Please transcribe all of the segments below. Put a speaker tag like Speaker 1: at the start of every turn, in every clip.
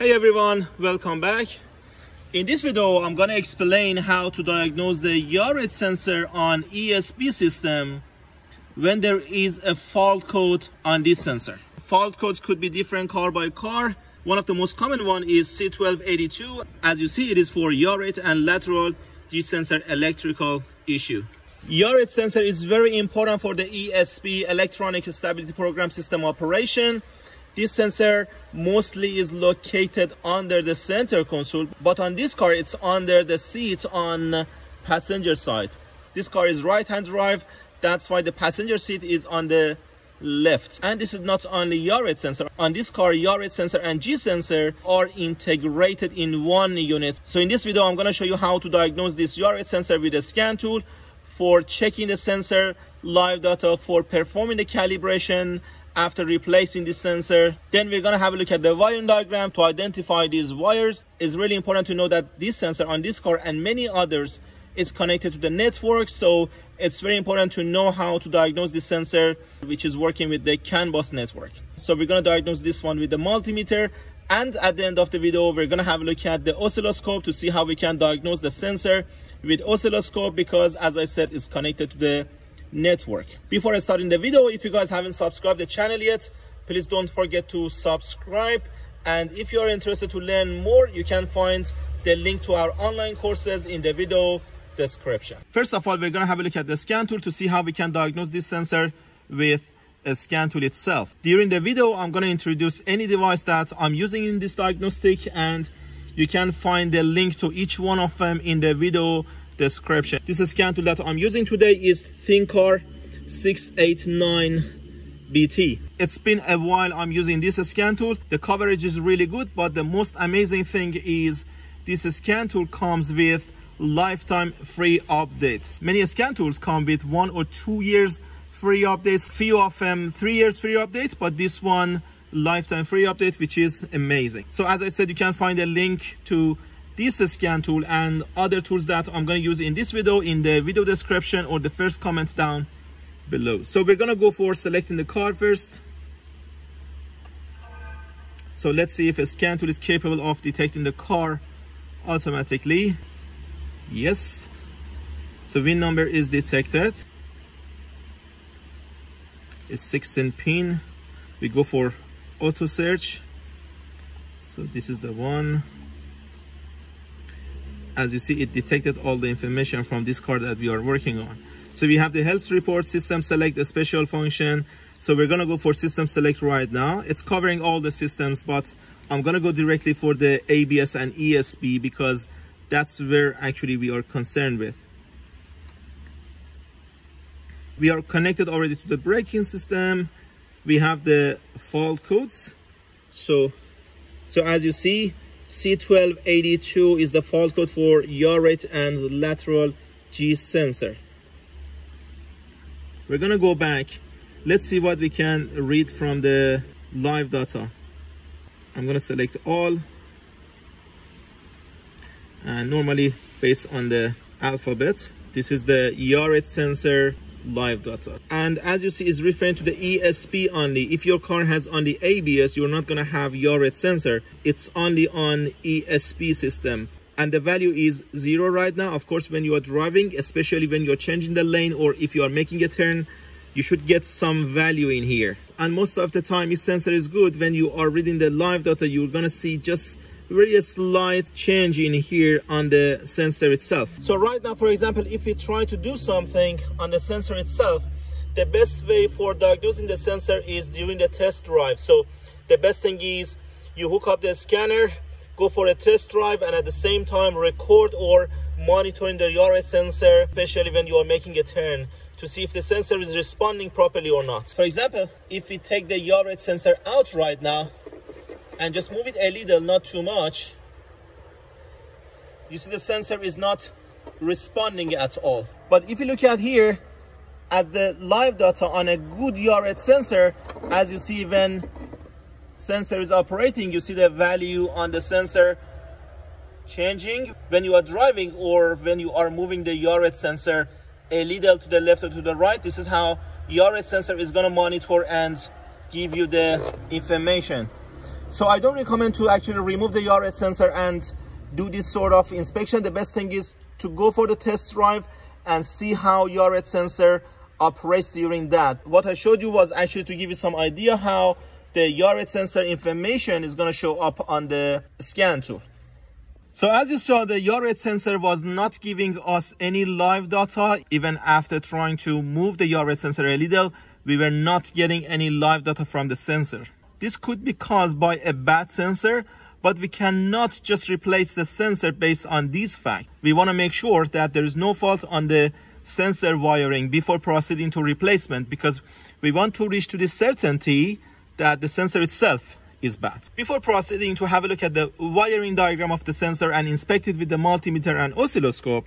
Speaker 1: Hey everyone, welcome back. In this video, I'm gonna explain how to diagnose the yaw rate sensor on ESP system when there is a fault code on this sensor. Fault codes could be different car by car. One of the most common one is C1282. As you see, it is for yaw rate and lateral G-sensor electrical issue. Yaw rate sensor is very important for the ESP, Electronic Stability Program System operation. This sensor mostly is located under the center console, but on this car, it's under the seat on passenger side. This car is right-hand drive. That's why the passenger seat is on the left. And this is not only yaw rate sensor. On this car, yaw rate sensor and G sensor are integrated in one unit. So in this video, I'm gonna show you how to diagnose this yaw rate sensor with a scan tool for checking the sensor live data, for performing the calibration, after replacing the sensor. Then we're gonna have a look at the wiring diagram to identify these wires. It's really important to know that this sensor on this car and many others is connected to the network. So it's very important to know how to diagnose this sensor, which is working with the CAN bus network. So we're gonna diagnose this one with the multimeter. And at the end of the video, we're gonna have a look at the oscilloscope to see how we can diagnose the sensor with oscilloscope because as I said, it's connected to the network. Before I start in the video, if you guys haven't subscribed the channel yet, please don't forget to subscribe. And if you're interested to learn more, you can find the link to our online courses in the video description. First of all, we're gonna have a look at the scan tool to see how we can diagnose this sensor with a scan tool itself. During the video, I'm gonna introduce any device that I'm using in this diagnostic and you can find the link to each one of them in the video description. This scan tool that I'm using today is ThinkCar 689BT. It's been a while I'm using this scan tool. The coverage is really good, but the most amazing thing is this scan tool comes with lifetime free updates. Many scan tools come with one or two years free updates, few of them three years free updates, but this one lifetime free update, which is amazing. So as I said, you can find a link to this scan tool and other tools that I'm going to use in this video in the video description or the first comment down below. So we're going to go for selecting the car first. So let's see if a scan tool is capable of detecting the car automatically. Yes. So VIN number is detected. It's 16 pin. We go for auto search. So this is the one as you see it detected all the information from this card that we are working on. So we have the health report system select the special function. So we're gonna go for system select right now. It's covering all the systems but i'm gonna go directly for the abs and esp because that's where actually we are concerned with. We are connected already to the braking system. We have the fault codes. So so as you see C1282 is the fault code for rate and lateral G sensor. We're gonna go back. Let's see what we can read from the live data. I'm gonna select all. And normally based on the alphabet, this is the rate sensor live data. And as you see, is referring to the ESP only. If your car has only ABS, you're not gonna have yaw rate sensor. It's only on ESP system. And the value is zero right now. Of course, when you are driving, especially when you're changing the lane or if you are making a turn, you should get some value in here. And most of the time, if sensor is good, when you are reading the live data, you're gonna see just very slight change in here on the sensor itself. So right now, for example, if we try to do something on the sensor itself, the best way for diagnosing the sensor is during the test drive. So the best thing is you hook up the scanner, go for a test drive, and at the same time record or monitoring the rate sensor, especially when you are making a turn to see if the sensor is responding properly or not. For example, if we take the rate sensor out right now, and just move it a little, not too much. You see the sensor is not responding at all. But if you look at here, at the live data on a good rate sensor, as you see when sensor is operating, you see the value on the sensor changing when you are driving or when you are moving the rate sensor a little to the left or to the right. This is how rate sensor is gonna monitor and give you the information. So I don't recommend to actually remove the rate sensor and do this sort of inspection. The best thing is to go for the test drive and see how rate sensor operates during that. What I showed you was actually to give you some idea how the rate sensor information is going to show up on the scan tool. So as you saw, the rate sensor was not giving us any live data. Even after trying to move the rate sensor a little, we were not getting any live data from the sensor. This could be caused by a bad sensor, but we cannot just replace the sensor based on these facts. We want to make sure that there is no fault on the sensor wiring before proceeding to replacement because we want to reach to the certainty that the sensor itself is bad. Before proceeding to have a look at the wiring diagram of the sensor and inspect it with the multimeter and oscilloscope,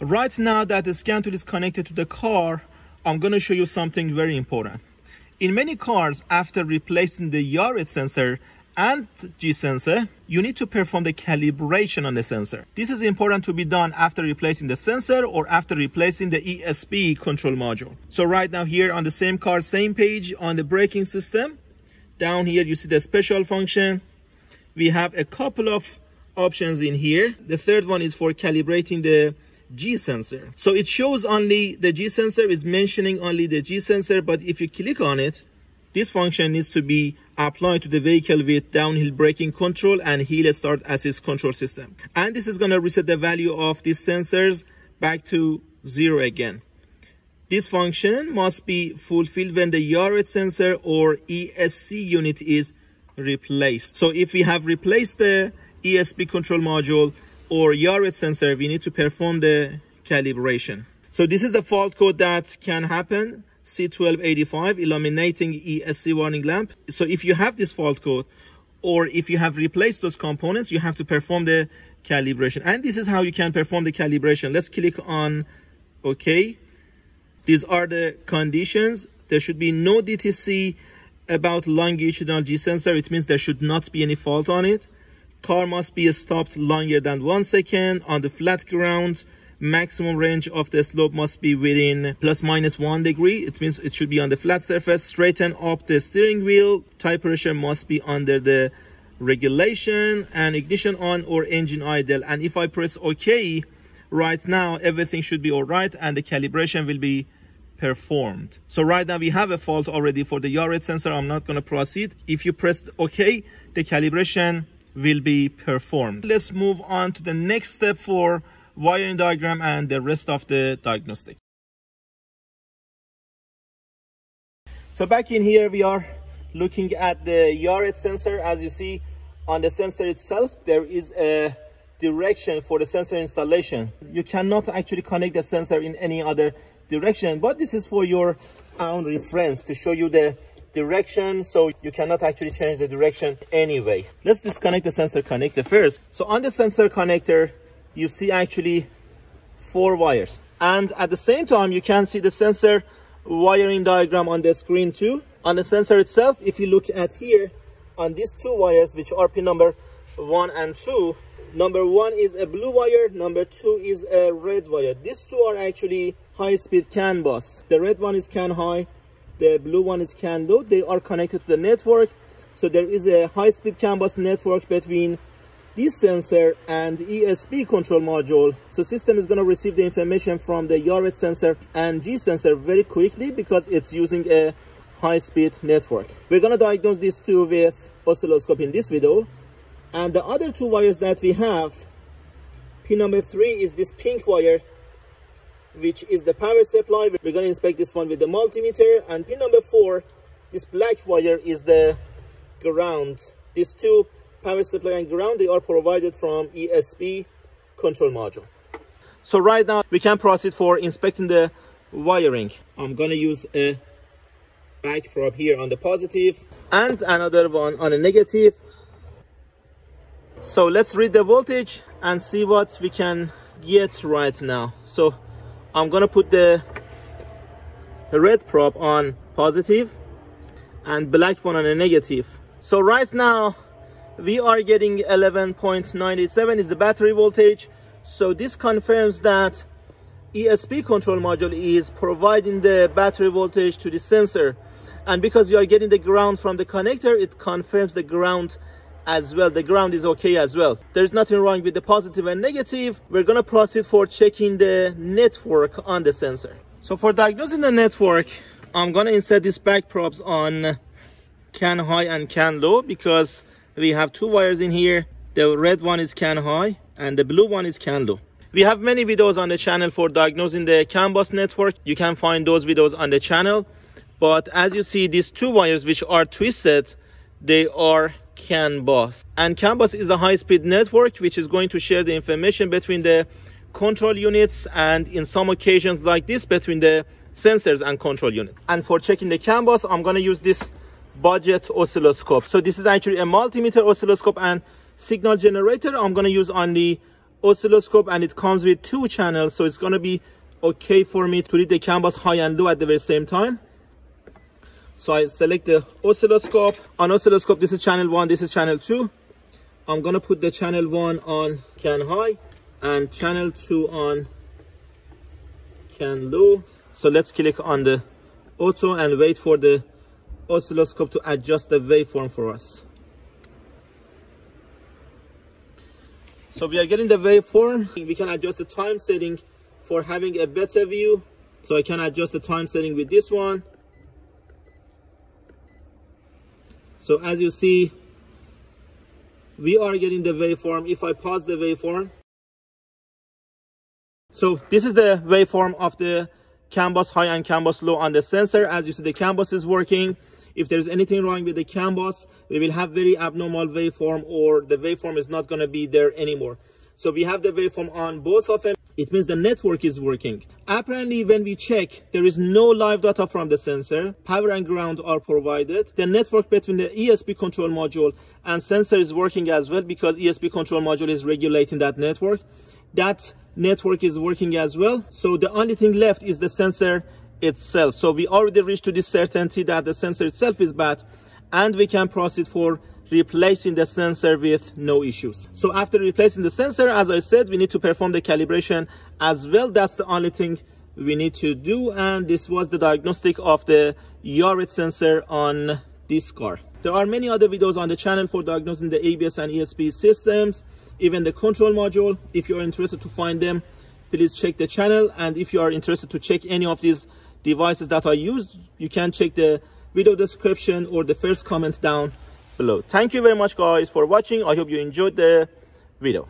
Speaker 1: right now that the scan tool is connected to the car, I'm going to show you something very important. In many cars, after replacing the yaw rate sensor and G-sensor, you need to perform the calibration on the sensor. This is important to be done after replacing the sensor or after replacing the ESP control module. So right now here on the same car, same page on the braking system, down here you see the special function we have a couple of options in here the third one is for calibrating the G sensor so it shows only the G sensor is mentioning only the G sensor but if you click on it this function needs to be applied to the vehicle with downhill braking control and hill start assist control system. And this is going to reset the value of these sensors back to zero again. This function must be fulfilled when the rate sensor or ESC unit is replaced. So if we have replaced the ESP control module or yaw rate sensor, we need to perform the calibration. So this is the fault code that can happen. C1285 illuminating ESC warning lamp. So if you have this fault code or if you have replaced those components, you have to perform the calibration. And this is how you can perform the calibration. Let's click on OK. These are the conditions. There should be no DTC about longitudinal G sensor. It means there should not be any fault on it. Car must be stopped longer than one second on the flat ground. Maximum range of the slope must be within plus minus one degree. It means it should be on the flat surface. Straighten up the steering wheel. Tire pressure must be under the regulation and ignition on or engine idle. And if I press OK, right now everything should be all right and the calibration will be performed. So right now we have a fault already for the yaw rate sensor. I'm not going to proceed. If you press OK, the calibration will be performed. Let's move on to the next step for wiring diagram and the rest of the diagnostic. So back in here, we are looking at the yaw rate sensor. As you see on the sensor itself, there is a direction for the sensor installation. You cannot actually connect the sensor in any other direction, but this is for your own reference to show you the direction so you cannot actually change the direction anyway. Let's disconnect the sensor connector first. So on the sensor connector, you see actually four wires. And at the same time, you can see the sensor wiring diagram on the screen too. On the sensor itself, if you look at here, on these two wires, which are pin number one and two, number one is a blue wire, number two is a red wire. These two are actually high-speed CAN bus. The red one is CAN high, the blue one is CAN low. They are connected to the network. So there is a high-speed CAN bus network between this sensor and ESP control module. So system is going to receive the information from the yaw rate sensor and G sensor very quickly because it's using a high-speed network. We're going to diagnose these two with oscilloscope in this video. And the other two wires that we have, pin number three is this pink wire which is the power supply. We're going to inspect this one with the multimeter. And pin number four, this black wire is the ground. These two power supply and ground, they are provided from ESP control module. So right now we can proceed for inspecting the wiring. I'm going to use a back probe here on the positive and another one on the negative. So let's read the voltage and see what we can get right now. So I'm gonna put the red probe on positive and black one on a negative. So right now we are getting 11.97 is the battery voltage. So this confirms that ESP control module is providing the battery voltage to the sensor. And because we are getting the ground from the connector, it confirms the ground as well. The ground is okay as well. There's nothing wrong with the positive and negative. We're gonna proceed for checking the network on the sensor. So for diagnosing the network, I'm gonna insert these back probes on CAN high and CAN low because we have two wires in here. The red one is CAN high and the blue one is CAN low. We have many videos on the channel for diagnosing the CAN bus network. You can find those videos on the channel. But as you see, these two wires which are twisted, they are CAN bus. And CAN bus is a high-speed network which is going to share the information between the control units and in some occasions like this between the sensors and control unit. And for checking the CAN bus, I'm going to use this budget oscilloscope. So this is actually a multimeter oscilloscope and signal generator. I'm going to use on the oscilloscope and it comes with two channels. So it's going to be okay for me to read the CAN bus high and low at the very same time. So I select the oscilloscope. On oscilloscope, this is channel one, this is channel two. I'm gonna put the channel one on CAN high and channel two on CAN low. So let's click on the auto and wait for the oscilloscope to adjust the waveform for us. So we are getting the waveform. We can adjust the time setting for having a better view. So I can adjust the time setting with this one. So as you see, we are getting the waveform. If I pause the waveform, so this is the waveform of the CAN bus high and CAN bus low on the sensor. As you see, the CAN bus is working. If there's anything wrong with the CAN bus, we will have very abnormal waveform or the waveform is not going to be there anymore. So we have the waveform on both of them. It means the network is working. Apparently, when we check, there is no live data from the sensor. Power and ground are provided. The network between the ESP control module and sensor is working as well because ESP control module is regulating that network. That network is working as well. So the only thing left is the sensor itself. So we already reached to this certainty that the sensor itself is bad and we can proceed for replacing the sensor with no issues. So after replacing the sensor, as I said, we need to perform the calibration as well. That's the only thing we need to do. And this was the diagnostic of the yaw rate sensor on this car. There are many other videos on the channel for diagnosing the ABS and ESP systems, even the control module. If you're interested to find them, please check the channel. And if you are interested to check any of these devices that I used, you can check the video description or the first comment down below. Thank you very much guys for watching. I hope you enjoyed the video.